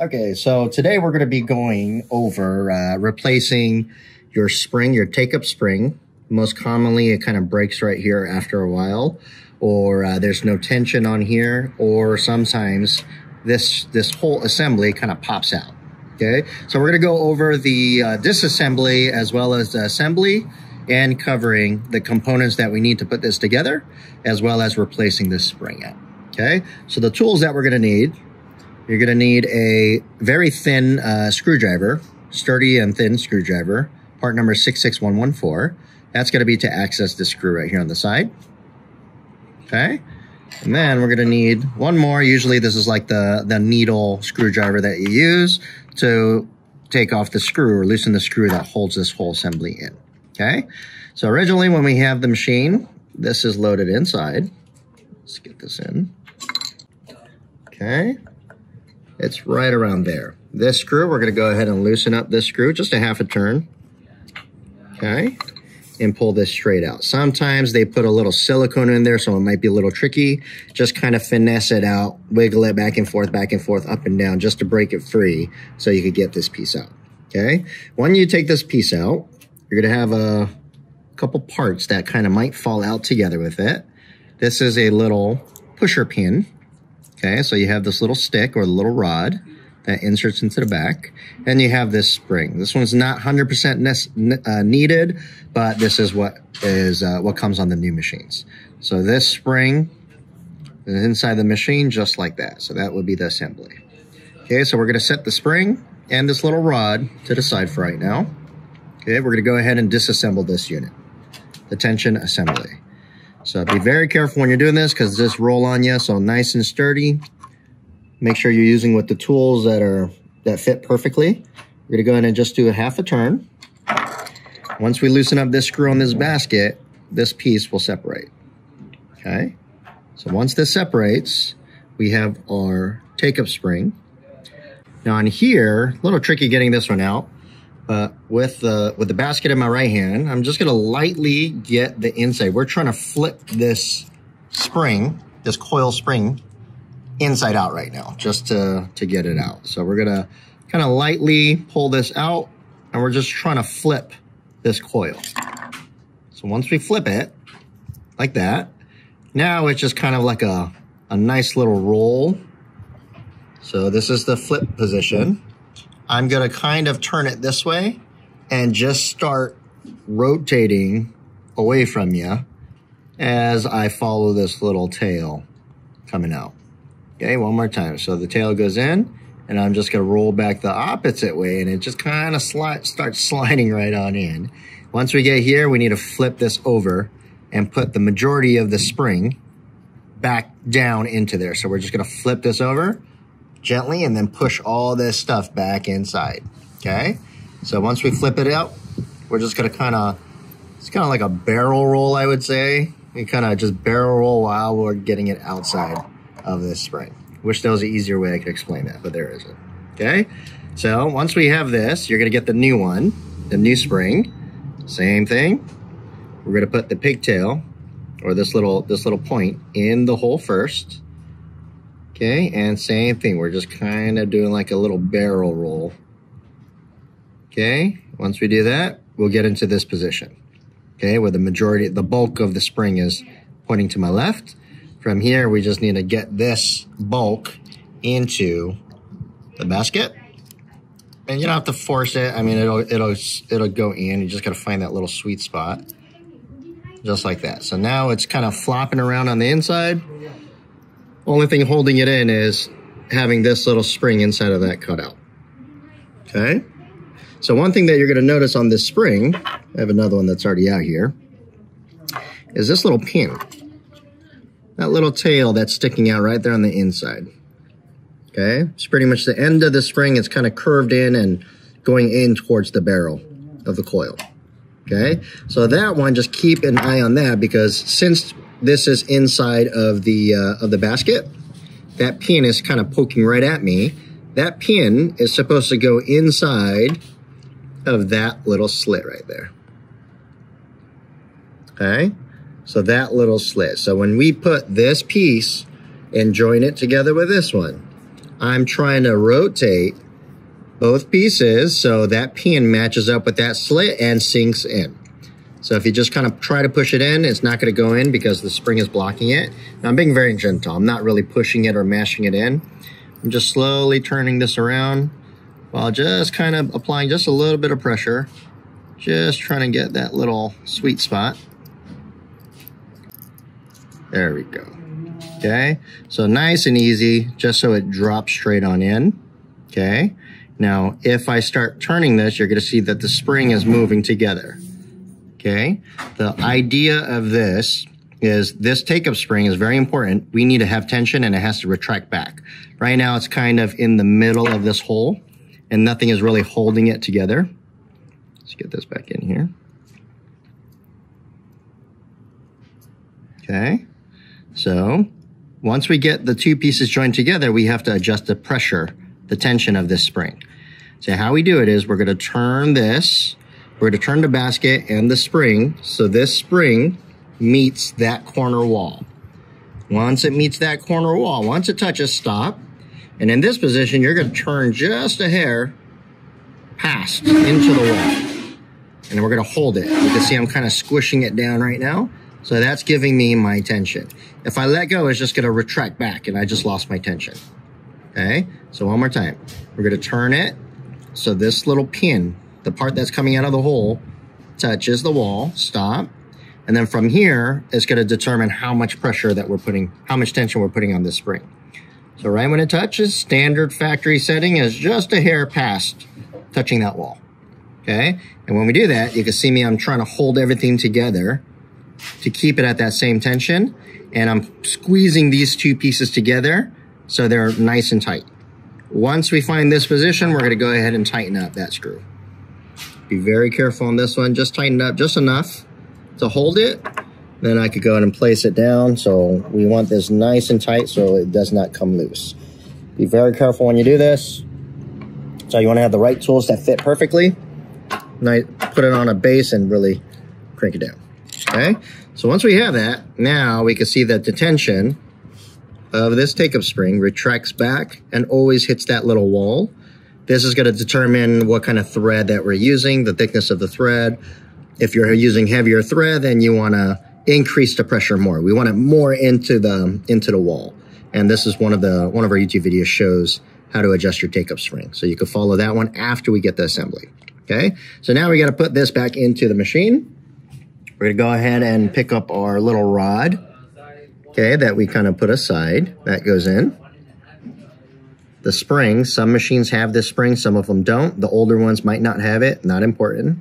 Okay, so today we're going to be going over uh, replacing your spring, your take-up spring. Most commonly, it kind of breaks right here after a while, or uh, there's no tension on here, or sometimes this this whole assembly kind of pops out. Okay, so we're going to go over the uh, disassembly as well as the assembly and covering the components that we need to put this together, as well as replacing this spring out. Okay, so the tools that we're going to need, you're going to need a very thin uh, screwdriver, sturdy and thin screwdriver, part number 66114. That's going to be to access the screw right here on the side. Okay. And then we're going to need one more. Usually this is like the, the needle screwdriver that you use to take off the screw or loosen the screw that holds this whole assembly in. Okay. So originally when we have the machine, this is loaded inside. Let's get this in. Okay. It's right around there. This screw, we're going to go ahead and loosen up this screw just a half a turn. Okay. And pull this straight out. Sometimes they put a little silicone in there, so it might be a little tricky. Just kind of finesse it out, wiggle it back and forth, back and forth, up and down, just to break it free so you could get this piece out. Okay. When you take this piece out, you're to have a couple parts that kind of might fall out together with it. This is a little pusher pin Okay, so you have this little stick or little rod that inserts into the back. And you have this spring. This one's not 100% uh, needed, but this is what is uh, what comes on the new machines. So this spring is inside the machine just like that. So that would be the assembly. Okay, so we're going to set the spring and this little rod to the side for right now. Okay, we're going to go ahead and disassemble this unit. The tension assembly. So be very careful when you're doing this because this roll on you, so nice and sturdy. Make sure you're using with the tools that are that fit perfectly. We're gonna go ahead and just do a half a turn. Once we loosen up this screw on this basket, this piece will separate. Okay, so once this separates, we have our take-up spring. Now on here, a little tricky getting this one out. But with the with the basket in my right hand, I'm just gonna lightly get the inside. We're trying to flip this spring, this coil spring, inside out right now, just to, to get it out. So we're gonna kind of lightly pull this out and we're just trying to flip this coil. So once we flip it, like that, now it's just kind of like a, a nice little roll. So this is the flip position. I'm going to kind of turn it this way and just start rotating away from you as I follow this little tail coming out. Okay, one more time. So the tail goes in and I'm just going to roll back the opposite way and it just kind of slide, starts sliding right on in. Once we get here, we need to flip this over and put the majority of the spring back down into there. So we're just going to flip this over gently and then push all this stuff back inside. Okay. So once we flip it out, we're just going to kind of, it's kind of like a barrel roll, I would say. We kind of just barrel roll while we're getting it outside of this spring. Wish there was an easier way I could explain that, but there isn't. Okay. So once we have this, you're going to get the new one, the new spring. Same thing. We're going to put the pigtail or this little, this little point in the hole first. Okay, and same thing. We're just kind of doing like a little barrel roll. Okay, once we do that, we'll get into this position. Okay, where the majority, the bulk of the spring is pointing to my left. From here, we just need to get this bulk into the basket. And you don't have to force it. I mean, it'll, it'll, it'll go in. You just got to find that little sweet spot. Just like that. So now it's kind of flopping around on the inside. Only thing holding it in is having this little spring inside of that cutout. Okay. So one thing that you're going to notice on this spring, I have another one that's already out here, is this little pin. That little tail that's sticking out right there on the inside. Okay. It's pretty much the end of the spring. It's kind of curved in and going in towards the barrel of the coil. Okay. So that one, just keep an eye on that because since this is inside of the uh, of the basket. That pin is kind of poking right at me. That pin is supposed to go inside of that little slit right there. Okay, so that little slit. So when we put this piece and join it together with this one, I'm trying to rotate both pieces so that pin matches up with that slit and sinks in. So if you just kind of try to push it in, it's not going to go in because the spring is blocking it. Now I'm being very gentle. I'm not really pushing it or mashing it in. I'm just slowly turning this around while just kind of applying just a little bit of pressure. Just trying to get that little sweet spot. There we go. Okay, so nice and easy, just so it drops straight on in. Okay, now if I start turning this, you're gonna see that the spring is moving together. Okay, the idea of this is this take-up spring is very important. We need to have tension and it has to retract back. Right now it's kind of in the middle of this hole and nothing is really holding it together. Let's get this back in here. Okay, so once we get the two pieces joined together, we have to adjust the pressure, the tension of this spring. So how we do it is we're going to turn this, we're going to turn the basket and the spring so this spring meets that corner wall. Once it meets that corner wall, once it touches, stop. And in this position, you're going to turn just a hair past into the wall. And we're going to hold it. You can see I'm kind of squishing it down right now. So that's giving me my tension. If I let go, it's just gonna retract back and I just lost my tension. Okay, so one more time. We're gonna turn it so this little pin, the part that's coming out of the hole, touches the wall, stop. And then from here, it's gonna determine how much pressure that we're putting, how much tension we're putting on this spring. So right when it touches, standard factory setting is just a hair past touching that wall. Okay, and when we do that, you can see me, I'm trying to hold everything together to keep it at that same tension. And I'm squeezing these two pieces together so they're nice and tight. Once we find this position, we're gonna go ahead and tighten up that screw. Be very careful on this one. Just tighten up just enough to hold it. Then I could go ahead and place it down. So we want this nice and tight so it does not come loose. Be very careful when you do this. So you wanna have the right tools that fit perfectly. Nice, put it on a base and really crank it down. Okay, so once we have that, now we can see that the tension of this take-up spring retracts back and always hits that little wall. This is going to determine what kind of thread that we're using, the thickness of the thread. If you're using heavier thread, then you want to increase the pressure more. We want it more into the into the wall. And this is one of the one of our YouTube videos shows how to adjust your take-up spring. So you can follow that one after we get the assembly. Okay, so now we got to put this back into the machine. We're gonna go ahead and pick up our little rod, okay, that we kind of put aside. That goes in. The spring, some machines have this spring, some of them don't. The older ones might not have it, not important.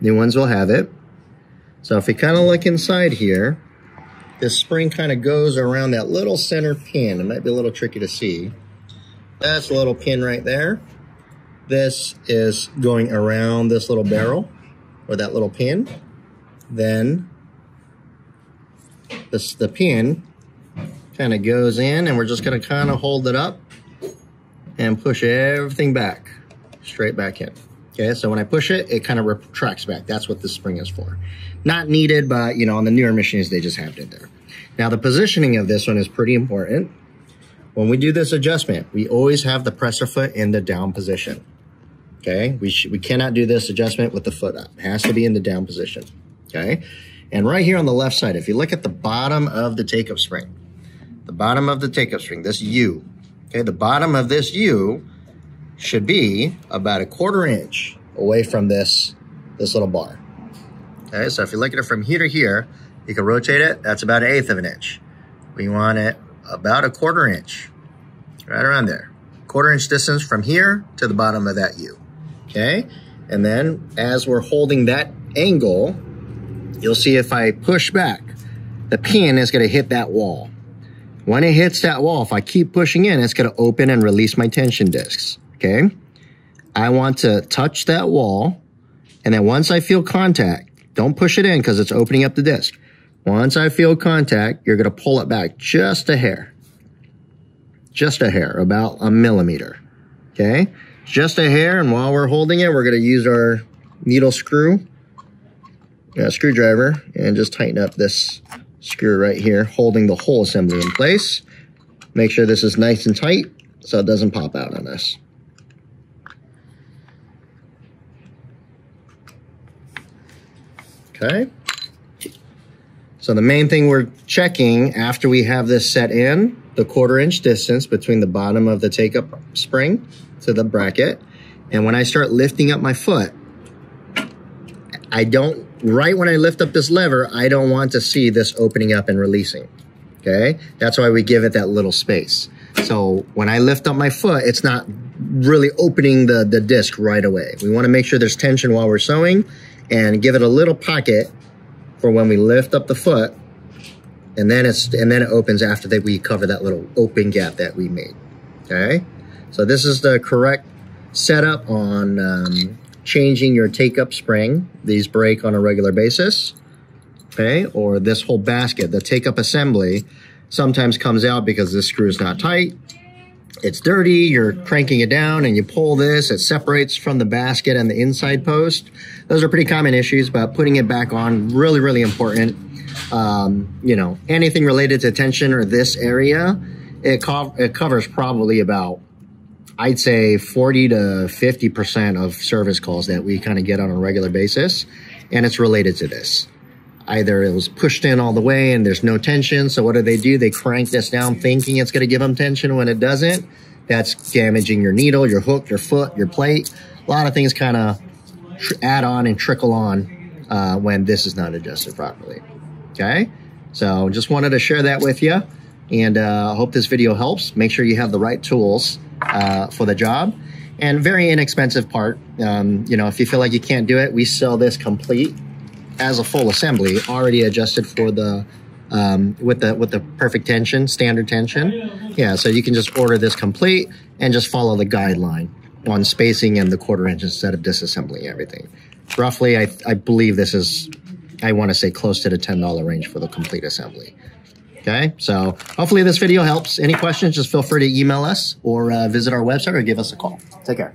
New ones will have it. So if you kind of look inside here, this spring kind of goes around that little center pin. It might be a little tricky to see. That's a little pin right there. This is going around this little barrel or that little pin then this, the pin kind of goes in and we're just going to kind of hold it up and push everything back, straight back in. Okay, so when I push it, it kind of retracts back. That's what the spring is for. Not needed, but you know, on the newer machines, they just have it there. Now the positioning of this one is pretty important. When we do this adjustment, we always have the presser foot in the down position. Okay, we, we cannot do this adjustment with the foot up. It has to be in the down position okay? And right here on the left side, if you look at the bottom of the take-up spring, the bottom of the take-up spring, this U, okay, the bottom of this U should be about a quarter inch away from this, this little bar. Okay, so if you look at it from here to here, you can rotate it, that's about an eighth of an inch. We want it about a quarter inch, right around there. Quarter inch distance from here to the bottom of that U, okay? And then as we're holding that angle, you'll see if I push back, the pin is gonna hit that wall. When it hits that wall, if I keep pushing in, it's gonna open and release my tension discs, okay? I want to touch that wall, and then once I feel contact, don't push it in because it's opening up the disc. Once I feel contact, you're gonna pull it back just a hair. Just a hair, about a millimeter, okay? Just a hair, and while we're holding it, we're gonna use our needle screw screwdriver and just tighten up this screw right here, holding the whole assembly in place. Make sure this is nice and tight so it doesn't pop out on us. Okay. So the main thing we're checking after we have this set in, the quarter inch distance between the bottom of the take-up spring to the bracket. And when I start lifting up my foot, I don't, right when I lift up this lever, I don't want to see this opening up and releasing. Okay. That's why we give it that little space. So when I lift up my foot, it's not really opening the, the disc right away. We want to make sure there's tension while we're sewing and give it a little pocket for when we lift up the foot and then it's and then it opens after that we cover that little open gap that we made okay so this is the correct setup on um, changing your take-up spring these break on a regular basis okay or this whole basket the take-up assembly sometimes comes out because this screw is not tight it's dirty, you're cranking it down and you pull this, it separates from the basket and the inside post. Those are pretty common issues, but putting it back on, really, really important. Um, you know, anything related to tension or this area, it, co it covers probably about, I'd say 40 to 50% of service calls that we kind of get on a regular basis. And it's related to this either it was pushed in all the way and there's no tension. So what do they do? They crank this down thinking it's going to give them tension when it doesn't. That's damaging your needle, your hook, your foot, your plate. A lot of things kind of add on and trickle on uh, when this is not adjusted properly. Okay. So just wanted to share that with you and I uh, hope this video helps. Make sure you have the right tools uh, for the job and very inexpensive part. Um, you know, if you feel like you can't do it, we sell this complete as a full assembly, already adjusted for the um, with the with the perfect tension, standard tension. Yeah, so you can just order this complete and just follow the guideline on spacing and the quarter inch instead of disassembling everything. Roughly, I, I believe this is, I want to say close to the $10 range for the complete assembly. Okay, so hopefully this video helps. Any questions, just feel free to email us or uh, visit our website or give us a call. Take care.